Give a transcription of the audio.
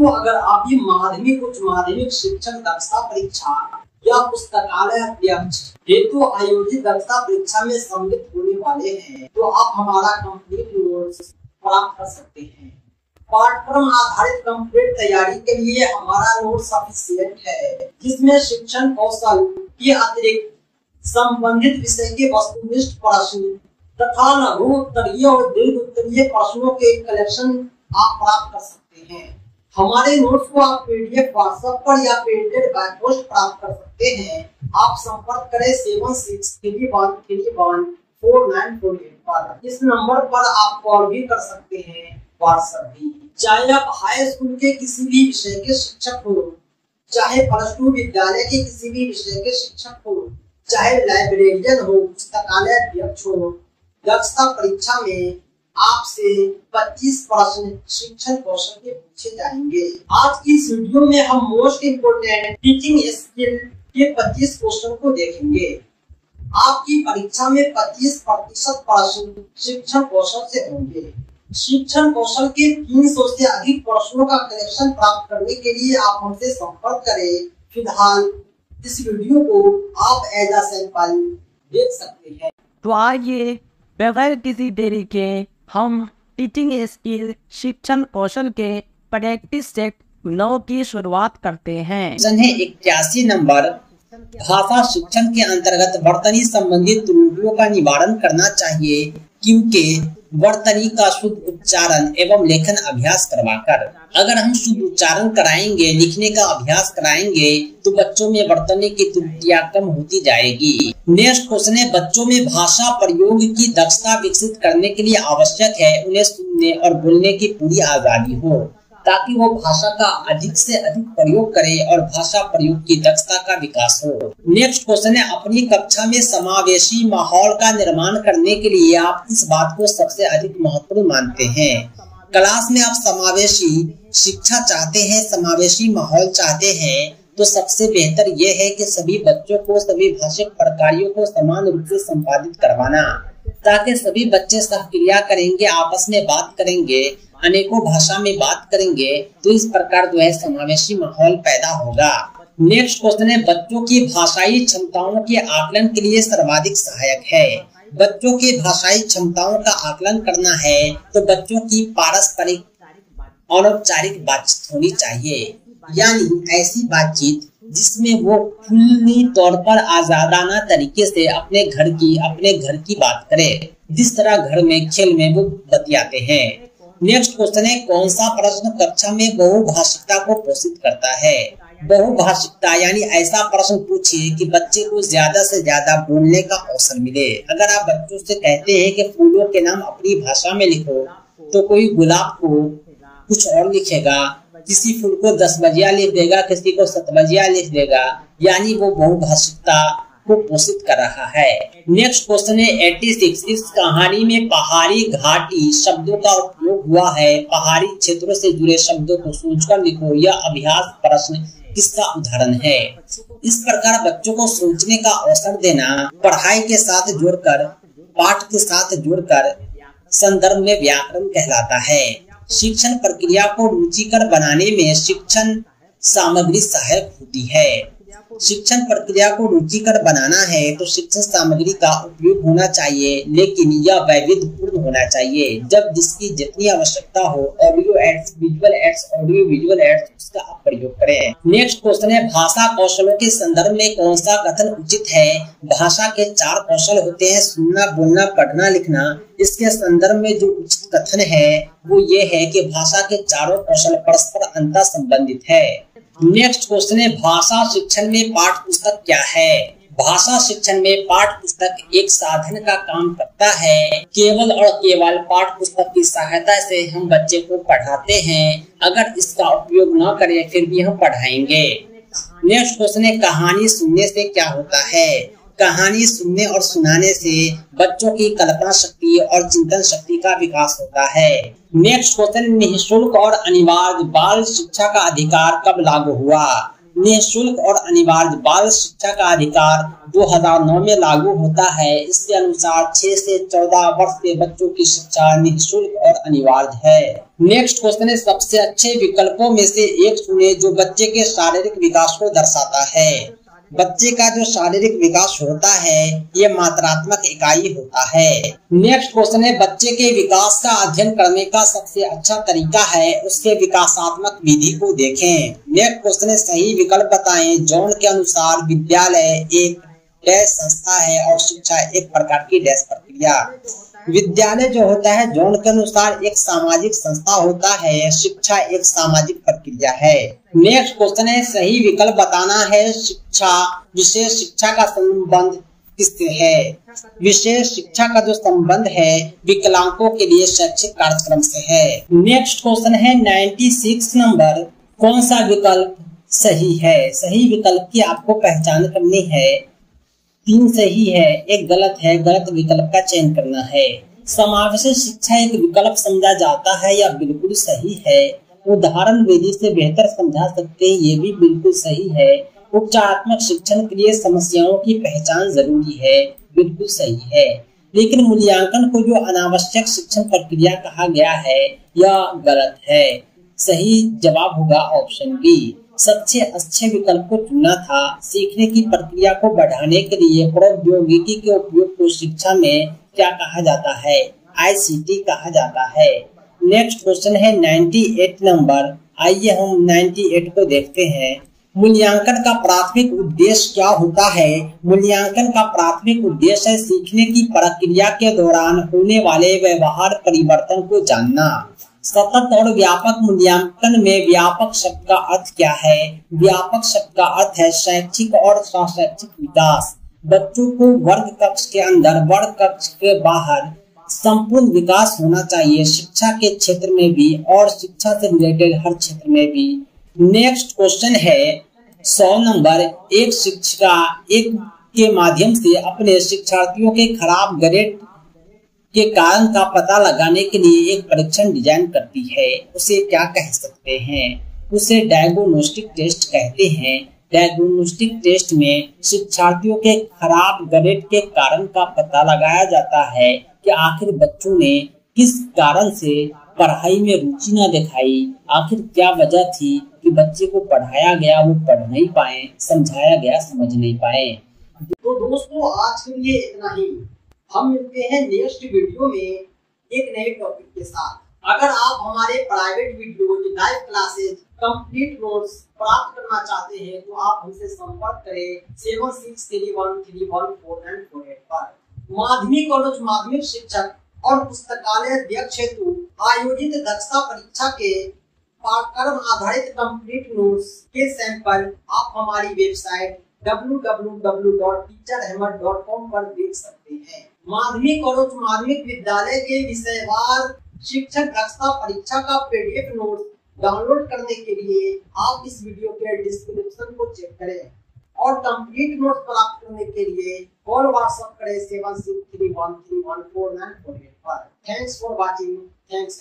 दोस्तों अगर आप भी माध्यमिक, उच्च माध्यमिक शिक्षण दक्षता परीक्षा या पुस्तकालय अध्यक्ष हेतु आयोजित दक्षता परीक्षा में सम्मिलित होने वाले हैं तो आप हमारा कंप्लीट नोट्स प्राप्त कर सकते हैं। पाठ्यक्रम आधारित कंप्लीट तैयारी के लिए हमारा नोट सफिशियंट है, जिसमें शिक्षण कौशल के अतिरिक्त संबंधित विषय के वस्तुनिष्ठ प्रश्न तथा लघु उत्तरीय और दीर्घ उत्तरीय प्रश्नों के कलेक्शन आप प्राप्त कर सकते हैं। हमारे नोट्स को आप पीडीएफ व्हाट्सएप पर या प्रिंटेड बाय पोस्ट प्राप्त कर सकते हैं। आप संपर्क करें seven six three one three one four nine four eight पर। इस नंबर पर आप कॉल भी कर सकते हैं व्हाट्सएप भी। चाहे आप हाई स्कूल के किसी भी विषय के शिक्षक हो, चाहे प्लस टू विद्यालय के किसी भी विषय के शिक्षक हो, चाहे लाइब्रेरियन हो, पुस्तकालय अध्यक्ष हो, दक्षता परीक्षा में आपसे 25 प्रश्न शिक्षण कौशल के पूछे जाएँगे। आज की इस वीडियो में हम मोस्ट इम्पोर्टेंट टीचिंग स्किल के 25 क्वेश्चन को देखेंगे। आपकी परीक्षा में 25 प्रतिशत प्रश्न शिक्षण कौशल से होंगे। शिक्षण कौशल के 300 से अधिक प्रश्नों का कलेक्शन प्राप्त करने के लिए आप हमसे संपर्क करें। फ़िलहाल, इस वीडियो को आप एज अ सैंपल देख सकते हैं। तो आइए, बगैर किसी देरी के हम टीचिंग स्किल शिक्षण कौशल के प्रैक्टिस सेट नौ की शुरुआत करते हैं इक्यासी नंबर। भाषा शिक्षण के अंतर्गत बर्तनी संबंधी त्रुटियों का निवारण करना चाहिए, क्योंकि बर्तनी का शुद्ध उच्चारण एवं लेखन अभ्यास करवाकर। अगर हम शुद्ध उच्चारण कराएँगे, लिखने का अभ्यास कराएँगे तो बच्चों में वर्तनी की त्रुटियाँ कम होती जाएगी। नेक्स्ट क्वेश्चन है, बच्चों में भाषा प्रयोग की दक्षता विकसित करने के लिए आवश्यक है, उन्हें सुनने और बोलने की पूरी आज़ादी हो। ताकि वो भाषा का अधिक से अधिक प्रयोग करे और भाषा प्रयोग की दक्षता का विकास हो। नेक्स्ट क्वेश्चन है, अपनी कक्षा में समावेशी माहौल का निर्माण करने के लिए आप किस बात को सबसे अधिक महत्वपूर्ण मानते हैं? क्लास में आप समावेशी शिक्षा चाहते हैं, समावेशी माहौल चाहते हैं तो सबसे बेहतर ये है कि सभी बच्चों को, सभी भाषिक प्रकारियों को समान रूप से संपादित करवाना। ताकि सभी बच्चे सब क्रिया करेंगे, आपस में बात करेंगे अनेकों भाषा में बात करेंगे तो इस प्रकार जो है समावेशी माहौल पैदा होगा। नेक्स्ट क्वेश्चन है, बच्चों की भाषाई क्षमताओं के आकलन के लिए सर्वाधिक सहायक है। बच्चों की भाषाई क्षमताओं का आकलन करना है तो बच्चों की पारस्परिक अनौपचारिक बातचीत होनी चाहिए। यानी ऐसी बातचीत जिसमें वो खुली तौर पर आजादाना तरीके से अपने घर की, अपने घर की बात करे। जिस तरह घर में, खेल में वो बतियाते हैं। नेक्स्ट क्वेश्चन है कौन सा प्रश्न कक्षा में बहुभाषिकता को पोषित करता है? बहुभाषिकता यानी ऐसा प्रश्न पूछिए कि बच्चे को ज़्यादा से ज़्यादा बोलने का अवसर मिले। अगर आप बच्चों से कहते हैं कि फूलों के नाम अपनी भाषा में लिखो तो कोई गुलाब को कुछ और लिखेगा। किसी फूल को दस बजिया लिख देगा, किसी को सत बजिया लिख देगा। यानी वो बहुभाषिकता को पोषित कर रहा है। नेक्स्ट क्वेश्चन है 86 इस कहानी में पहाड़ी घाटी शब्दों का उपयोग हुआ है। पहाड़ी क्षेत्रों से जुड़े शब्दों को सोचकर लिखो, यह अभ्यास प्रश्न किसका उदाहरण है? इस प्रकार बच्चों को सोचने का अवसर देना, पढ़ाई के साथ जोड़कर, पाठ के साथ जोड़कर संदर्भ में व्याकरण कहलाता है। शिक्षण प्रक्रिया को रुचिकर बनाने में शिक्षण सामग्री सहायक होती है। शिक्षण प्रक्रिया को रुचिकर बनाना है तो शिक्षण सामग्री का उपयोग होना चाहिए, लेकिन यह वैविध्यपूर्ण होना चाहिए। जब जिसकी जितनी आवश्यकता हो audio aids visual aids audio visual aids उसका आप प्रयोग करें। नेक्स्ट क्वेश्चन है, भाषा कौशलों के संदर्भ में कौन सा कथन उचित है? भाषा के चार कौशल होते हैं, सुनना, बोलना, पढ़ना, लिखना। इसके संदर्भ में जो उचित कथन है, वो ये है कि भाषा के चारों कौशल परस्पर अंतर संबंधित है। नेक्स्ट क्वेश्चन है, भाषा शिक्षण में पाठ पुस्तक क्या है? भाषा शिक्षण में पाठ पुस्तक एक साधन का काम करता है। केवल और केवल पाठ पुस्तक की सहायता से हम बच्चे को पढ़ाते हैं। अगर इसका उपयोग न करें, फिर भी हम पढ़ाएँगे। नेक्स्ट क्वेश्चन है, कहानी सुनने से क्या होता है? कहानी सुनने और सुनाने से बच्चों की कल्पना शक्ति और चिंतन शक्ति का विकास होता है। नेक्स्ट क्वेश्चन, निःशुल्क और अनिवार्य बाल शिक्षा का अधिकार कब लागू हुआ? निःशुल्क और अनिवार्य बाल शिक्षा का अधिकार 2009 में लागू होता है। इसके अनुसार 6 से 14 वर्ष के बच्चों की शिक्षा निःशुल्क और अनिवार्य है। नेक्स्ट क्वेश्चन है, सबसे अच्छे विकल्पों में से एक चुने जो बच्चे के शारीरिक विकास को दर्शाता है। बच्चे का जो शारीरिक विकास होता है, ये मात्रात्मक इकाई होता है। नेक्स्ट क्वेश्चन है, बच्चे के विकास का अध्ययन करने का सबसे अच्छा तरीका है, उसके विकासात्मक विधि को देखें। नेक्स्ट क्वेश्चन है, सही विकल्प बताएँ, जॉन के अनुसार विद्यालय एक डैश संस्था है और शिक्षा एक प्रकार की डैश प्रक्रिया। विद्यालय जो होता है, जोन के अनुसार एक सामाजिक संस्था होता है, शिक्षा एक सामाजिक प्रक्रिया है। नेक्स्ट क्वेश्चन है, सही विकल्प बताना है, शिक्षा, विशेष शिक्षा का संबंध किससे है? विशेष शिक्षा का जो संबंध है, विकलांगों के लिए शैक्षिक कार्यक्रम से है। नेक्स्ट क्वेश्चन है 96 नंबर कौन सा विकल्प सही है? सही विकल्प की आपको पहचान करनी है। तीन सही है। एक गलत है, गलत विकल्प का चयन करना है। समावेशी शिक्षा एक विकल्प समझा जाता है या बिल्कुल सही है। उदाहरण विधि से बेहतर समझा सकते हैं, ये भी बिल्कुल सही है। उपचारात्मक शिक्षण के लिए समस्याओं की पहचान ज़रूरी है, बिल्कुल सही है। लेकिन मूल्यांकन को जो अनावश्यक शिक्षण प्रक्रिया कहा गया है, यह गलत है। सही जवाब होगा ऑप्शन बी। सबसे अच्छे विकल्प को चुना था सीखने की प्रक्रिया को बढ़ाने के लिए प्रौद्योगिकी के उपयोग को शिक्षा में क्या कहा जाता है? आईसीटी कहा जाता है। नेक्स्ट क्वेश्चन है 98 नंबर। आइए हम 98 को देखते हैं। मूल्यांकन का प्राथमिक उद्देश्य क्या होता है? मूल्यांकन का प्राथमिक उद्देश्य है सीखने की प्रक्रिया के दौरान होने वाले व्यवहार परिवर्तन को जानना। सतत और व्यापक मूल्यांकन में व्यापक शब्द का अर्थ क्या है? व्यापक शब्द का अर्थ है शैक्षिक और शैक्षिक विकास। बच्चों को वर्ग कक्ष के अंदर, वर्ग कक्ष के बाहर संपूर्ण विकास होना चाहिए, शिक्षा के क्षेत्र में भी और शिक्षा से रिलेटेड हर क्षेत्र में भी। नेक्स्ट क्वेश्चन है, सौ नंबर, एक शिक्षिका एक के माध्यम से अपने शिक्षार्थियों के खराब ग्रेड के कारण का पता लगाने के लिए एक परीक्षण डिज़ाइन करती है। उसे क्या कह सकते हैं? उसे डायग्नोस्टिक टेस्ट कहते हैं। डायग्नोस्टिक टेस्ट में शिक्षार्थियों के खराब ग्रेड के कारण का पता लगाया जाता है कि आखिर बच्चों ने किस कारण से पढ़ाई में रुचि न दिखाई। आखिर क्या वजह थी कि बच्चे को पढ़ाया गया, वो पढ़ नहीं पाए, समझाया गया, समझ नहीं पाए? तो दोस्तों, आज के लिए इतना ही। हम मिलते हैं नेक्स्ट वीडियो में एक नए टॉपिक के साथ। अगर आप हमारे private video live classes complete notes प्राप्त करना चाहते हैं तो आप हमसे संपर्क करें seven six three one three one four nine four eight पर माध्यमिक और उच्च माध्यमिक शिक्षक और पुस्तकालय अध्यक्ष हेतु आयोजित दक्षता परीक्षा के पाठ्यक्रम आधारित कंप्लीट नोट्स के सैंपल आप हमारी वेबसाइट www.teacherahmed.com पर देख सकते हैं। माध्यमिक और उच्च माध्यमिक विद्यालय के विषयवार शिक्षक दक्षता परीक्षा का पीडीएफ नोट डाउनलोड करने के लिए आप इस वीडियो के डिस्क्रिप्शन को चेक करें और कंप्लीट नोट प्राप्त करने के लिए कॉल व्हाट्सएप करें seven six three one three one four nine four eight पर थैंक्स फॉर वॉचिंग। थैंक्स